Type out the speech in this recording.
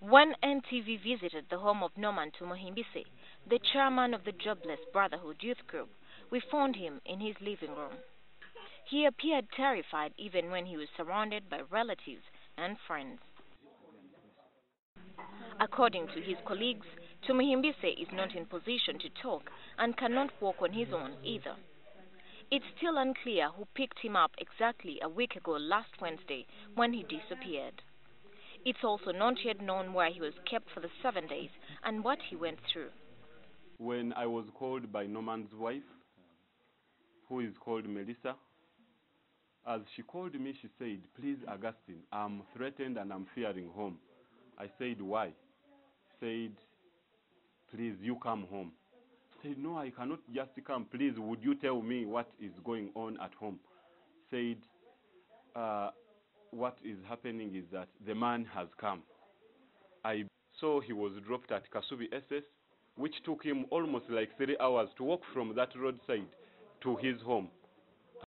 When NTV visited the home of Norman Tumuhimbise, the chairman of the Jobless Brotherhood Youth Group, we found him in his living room. He appeared terrified even when he was surrounded by relatives and friends. According to his colleagues, Tumuhimbise is not in position to talk and cannot walk on his own either. It's still unclear who picked him up exactly a week ago last Wednesday when he disappeared. It's also not yet known where he was kept for the seven days and what he went through. When I was called by Norman's wife, who is called Melissa, as she called me, she said, Please, Augustine, I'm threatened and I'm fearing home. I said, Why? Said, Please, you come home. Said, No, I cannot just come. Please, would you tell me what is going on at home? Said, uh, What is happening is that the man has come. I saw he was dropped at Kasubi SS, which took him almost like three hours to walk from that roadside to his home.